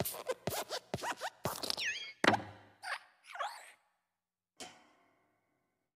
you